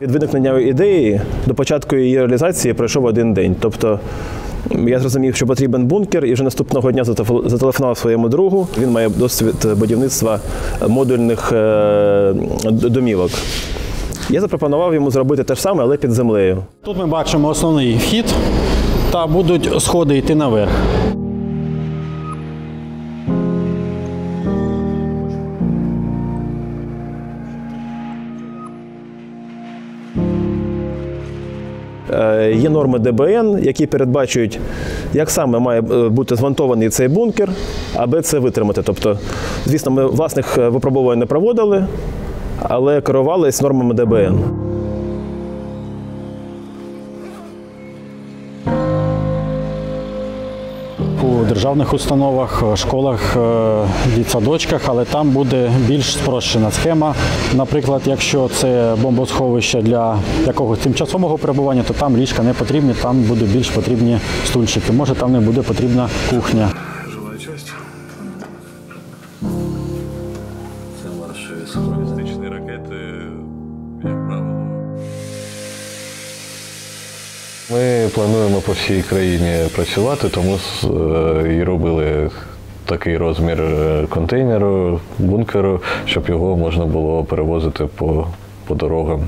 Від виникнення ідеї до початку її реалізації пройшов один день. Тобто я зрозумів, що потрібен бункер, і вже наступного дня зателефонував своєму другу. Він має досвід будівництва модульних е, домівок. Я запропонував йому зробити те ж саме, але під землею. Тут ми бачимо основний вхід та будуть сходи йти наверх. Є норми ДБН, які передбачують, як саме має е, бути змонтований цей бункер, аби це витримати. Тобто, звісно, ми власних е, випробувань не проводили, але керувалися нормами ДБН. Державних установах, е, школах, е, дитсадочках, але там буде більш спрощена схема. Наприклад, якщо це бомбосховище для якогось тимчасового перебування, то там ліжка не потрібні, там будуть більш потрібні стульчики. Може, там не буде потрібна кухня. Це марші балістичні ракети, Ми плануємо по всій країні працювати, тому е, і робили такий розмір е, контейнеру, бункеру, щоб його можна було перевозити по, по дорогам.